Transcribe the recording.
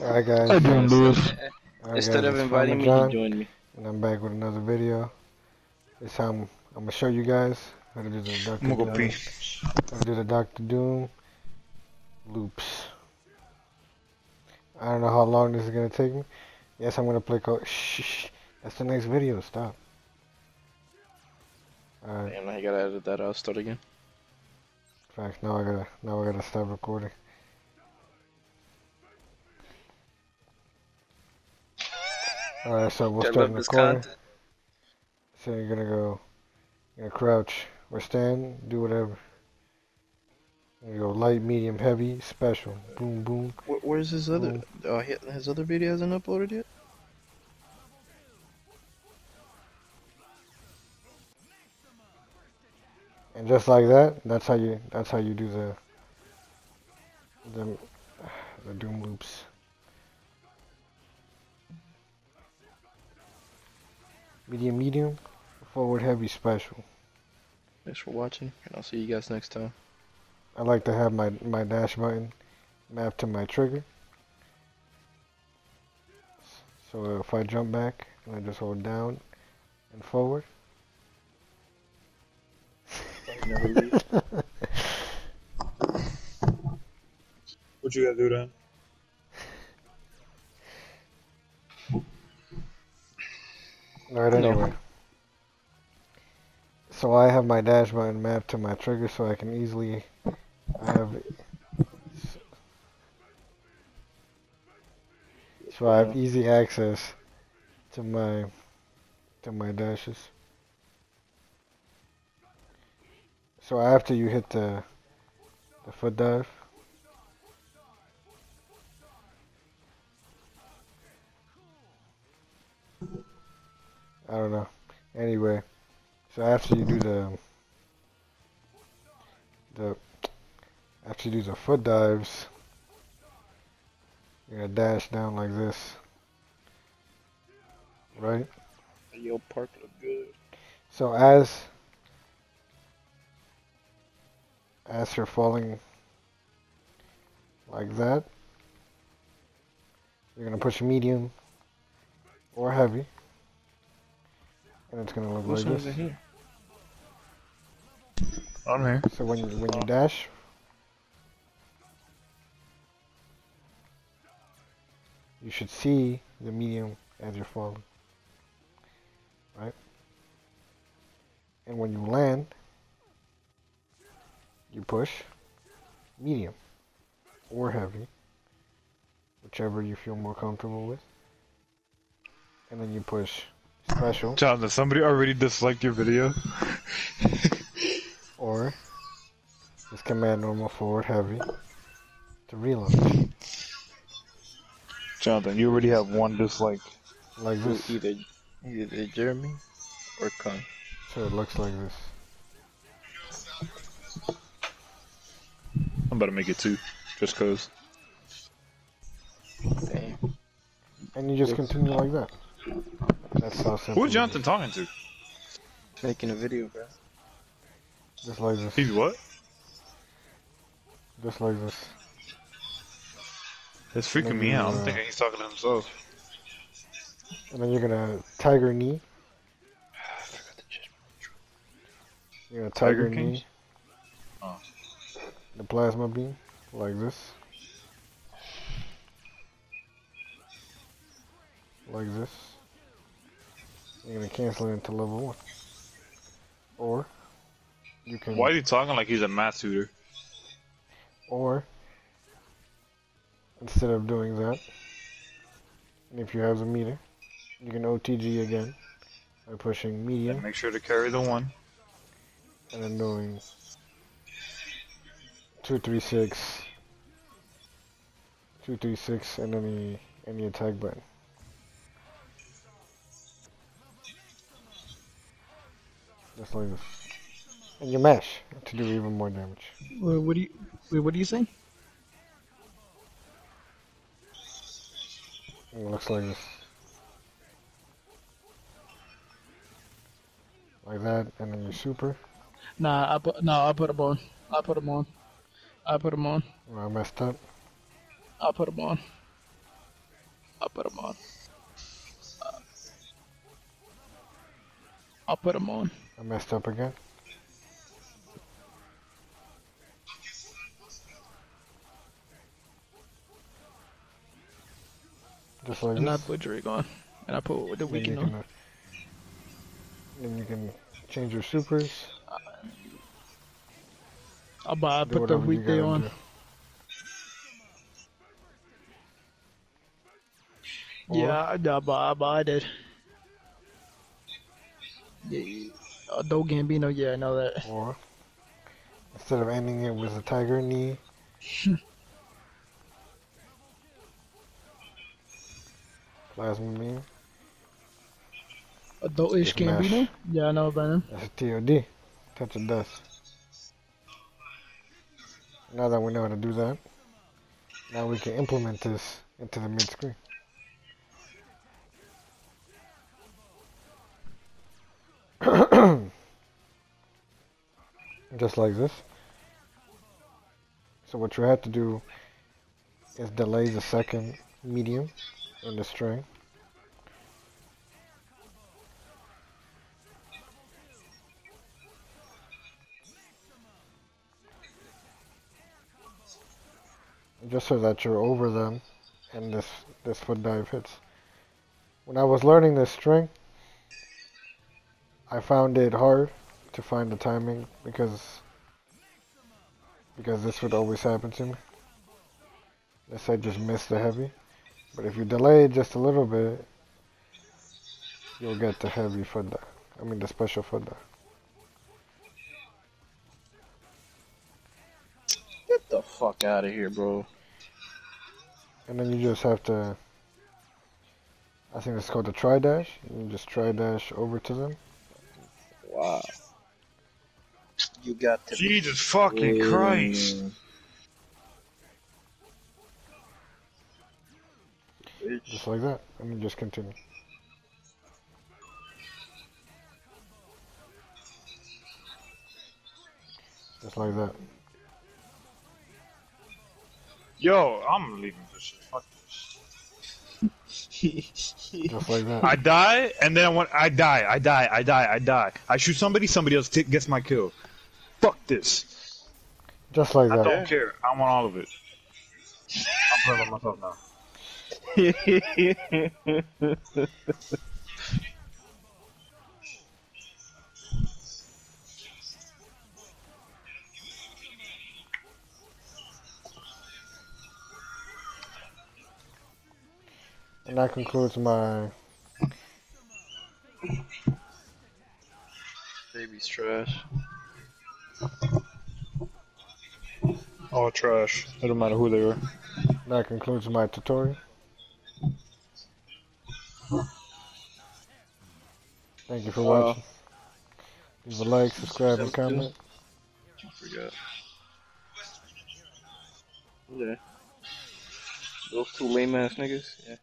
Alright guys, How you doing, Lewis? Alright, Instead guys, of inviting me, Farmer he John, joined me. and I'm back with another video. This time I'm gonna show you guys how to do the Doctor I'm gonna go Doom, pee. how to do the Doctor Doom loops. I don't know how long this is gonna take me. Yes, I'm gonna play code. Shh, shh, that's the next video. Stop. Alright, Damn, I gotta edit that out. Start again. facts. Now I gotta, now I gotta stop recording. Alright, so we'll start in the corner. content. So you're gonna go, you're gonna crouch or stand, do whatever. You go light, medium, heavy, special. Boom, boom. Where, where's his other? Oh, he, his other video hasn't uploaded yet. And just like that, that's how you, that's how you do the, the, the doom loops. Medium, medium, forward, heavy, special. Thanks for watching, and I'll see you guys next time. I like to have my, my dash button mapped to my trigger. So if I jump back and I just hold down and forward. What you gotta do then? Alright, No. anyway. So I have my dash button mapped to my trigger so I can easily I have so I have easy access to my to my dashes. So after you hit the the foot dive I don't know. Anyway, so after you do the the after you do the foot dives, you're gonna dash down like this, right? Yo, park look good. So as as you're falling like that, you're gonna push medium or heavy, and it's gonna look like this. here? I'm here. So when you when you dash, you should see the medium as you're falling, right? And when you land, you push medium or heavy, whichever you feel more comfortable with, and then you push special John, does somebody already disliked your video? or just command normal forward heavy to reload. Jonathan, you already have one dislike. like Who, this. either, either Jeremy or Kung. So it looks like this. I'm about to make it two, just cause. Damn. And you just Yes. continue like that. That's how simple. Who's it Jonathan talking to? Making a video, bro. Just like this. He's what? Just like this. It's freaking me out. I'm thinking he's talking to himself. And then you're gonna tiger knee. You're gonna tiger, Tiger knee. Oh. The plasma beam, like this. Like this. You're gonna cancel it into level one. Or you can Why are you talking like he's a math tutor? Or instead of doing that, and if you have the meter, you can OTG again by pushing medium And make sure to carry the one. and then doing two three six, two three six, and any any attack button. Just like this. And you mash to do even more damage. Wait, what do you wait, what do you say? It looks like this. Like that, and then you super. Nah, I put no, I put them on. I put them on. I put them on. Oh, I messed up. I put them on. I'll put him on. I'll put them on. I messed up again. Just like And I put Drake on. And I put the Then Weeknd on. then you can change your supers. I'll buy, I do put the weekday on. do. Yeah, I, I, buy, I, buy, I did. Yeah, uh, Gambino, yeah, I know that. Or instead of ending it with a tiger knee, plasma beam. Adult-ish Just mash. Gambino? Yeah, I know about him. That's a TOD. Touch of death. Now that we know how to do that, now we can implement this into the mid Just like this. So what you have to do is delay the second medium in the string. just so that you're over them and this this foot dive hits. When I was learning this string, I found it hard to find the timing because because this would always happen to me. This I just missed the heavy. But if you delay it just a little bit, you'll get the heavy dive. I mean the special dive. Get the fuck out of here, bro. And then you just have to, I think it's called the tri dash. You just tri dash over to them. Wow. You got to. be Jesus fucking Christ. Just like that. And then just continue. Just like that. Yo, I'm leaving this shit. Fuck this. Just like that. I die, and then when I die, I die, I die, I die. I shoot somebody, somebody else t- gets my kill. Fuck this. Just like that. I don't care. I want all of it. I'm playing with myself now. And that concludes my Baby's trash. All trash. It don't matter who they are. that concludes my tutorial. Thank you for Uh, watching. Leave a like, subscribe, and Seven two. comment. I forgot. Yeah. Those two lame ass niggas. Yeah.